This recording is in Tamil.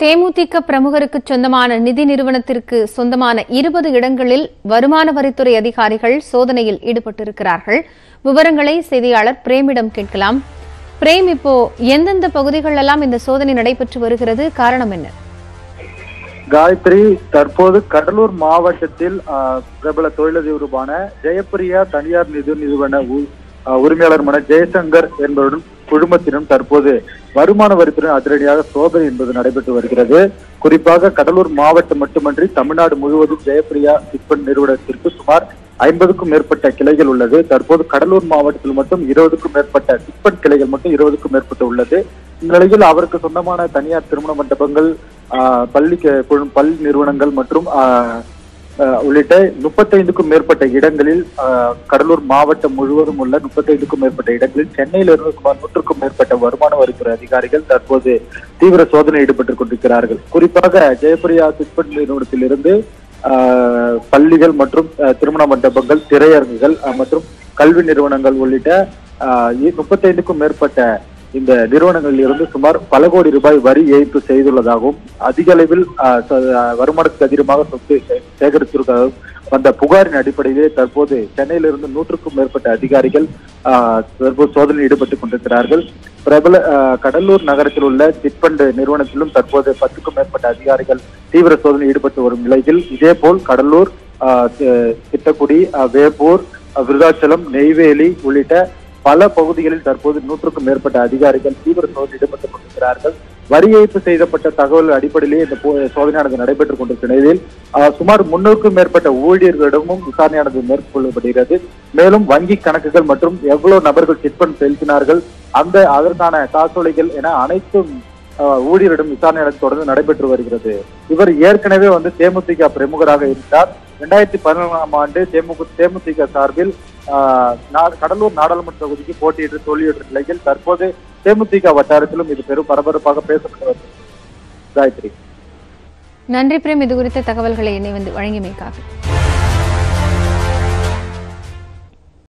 தேமுதிக பிரமுகருக்கு சொந்தமான நிதி நிறுவனத்திற்கு சொந்தமான இருபது இடங்களில் வருமான வரித்துறை அதிகாரிகள் சோதனையில் ஈடுபட்டிருக்கிறார்கள். விவரங்களை செய்தியாளர் பிரேமிடம் கேட்கலாம். பிரேம் இப்போ எந்தெந்த பகுதிகளெல்லாம் இந்த சோதனை நடைபெற்று வருகிறது? காரணம் என்ன? காயத்ரி தற்போது கடலூர் மாவட்டத்தில் பிரபல தொழிலதிபருமான ஜெயப்பிரியா தனியார் நிதி நிறுவன உரிமையாளருமான ஜெயசங்கர் என்பவருடன் குழுமத்திலும் தற்போது வருமான வரித்துறை அதிரடியாக சோதனை என்பது நடைபெற்று வருகிறது. குறிப்பாக கடலூர் மாவட்டம் மட்டுமன்றி தமிழ்நாடு முழுவதும் ஜெயப்பிரியா சிட்பண்ட் நிறுவனத்திற்கு சுமார் ஐம்பதுக்கும் மேற்பட்ட கிளைகள் உள்ளது. தற்போது கடலூர் மாவட்டத்தில் மட்டும் இருபதுக்கும் மேற்பட்ட சிட்பண்ட் கிளைகள் மட்டும் இருபதுக்கும் மேற்பட்டு உள்ளது. இந்த நிலையில் அவருக்கு சொந்தமான தனியார் திருமண மண்டபங்கள் பள்ளி பள்ளி நிறுவனங்கள் மற்றும் உள்ளிட்ட முப்பத்தைந்துக்கும் மேற்பட்ட இடங்களில் கடலூர் மாவட்டம் முழுவதும் உள்ள முப்பத்தைந்துக்கும் மேற்பட்ட இடங்களில் சென்னையிலிருந்து சுமார் நூற்றுக்கும் மேற்பட்ட வருமான வரித்துறை அதிகாரிகள் தற்போது தீவிர சோதனை ஈடுபட்டுக் கொண்டிருக்கிறார்கள். குறிப்பாக ஜெயபிரியா சிட்பண்ட் நிறுவனத்திலிருந்து பள்ளிகள் மற்றும் திருமண மண்டபங்கள் திரையரங்குகள் மற்றும் கல்வி நிறுவனங்கள் உள்ளிட்ட முப்பத்தைந்துக்கும் மேற்பட்ட இந்த நிறுவனங்களில் இருந்து சுமார் பல கோடி ரூபாய் வரி ஏய்ப்பு செய்துள்ளதாகவும் அதிக அளவில் வருமானத்துக்கு அதிகமாக சொத்து சே- சேகரித்திருப்பதாகவும் வந்த புகாரின் அடிப்படையிலே தற்போது சென்னையிலிருந்து நூற்றுக்கும் மேற்பட்ட அதிகாரிகள் தற்போது சோதனையில் ஈடுபட்டுக் கொண்டிருக்கிறார்கள். பிரபல கடலூர் நகரத்தில் உள்ள சிட்பண்ட் நிறுவனத்திலும் தற்போது பத்துக்கும் மேற்பட்ட அதிகாரிகள் தீவிர சோதனை ஈடுபட்டு வரும் நிலையில் இதேபோல் கடலூர் திட்டக்குடி வேப்பூர் விருதாச்சலம் நெய்வேலி உள்ளிட்ட பல பகுதிகளில் தற்போது நூற்றுக்கும் மேற்பட்ட அதிகாரிகள் தீவிர சோதனை ஈடுபட்டுக் கொண்டிருக்கிறார்கள் வரி ஏய்ப்பு செய்யப்பட்ட தகவல் அடிப்படையிலேயே இந்த சோதனையானது நடைபெற்றுக் கொண்டிருக்கிற நிலையில் சுமார் முன்னூறுக்கும் மேற்பட்ட ஊழியர்களிடமும் விசாரணையானது மேற்கொள்ளப்படுகிறது. மேலும் வங்கி கணக்குகள் மற்றும் எவ்வளவு நபர்கள் சிட்பண்ட் செலுத்தினார்கள் அந்த அதற்கான காசோலைகள் என அனைத்தும் ஊழியரிடம் விசாரணையானது தொடர்ந்து நடைபெற்று வருகிறது. இவர் ஏற்கனவே வந்து தேமுதிக பிரமுகராக இருந்தார். இரண்டாயிரத்தி பதினொன்றாம் ஆண்டு தேமுக தேமுதிக சார்பில் கடலூர் நாடாளுமன்ற தொகுதிக்கு போட்டியிட்டு தோல்வியுற்ற நிலையில் தற்போது தேமுதிக வட்டாரத்திலும் இது பெரும் பரபரப்பாக பேசப்பட்டு வருகிறது. காயத்ரி. நன்றி பிரேம் இது குறித்த தகவல்களை என்னை வந்து வழங்கியமைக்காக.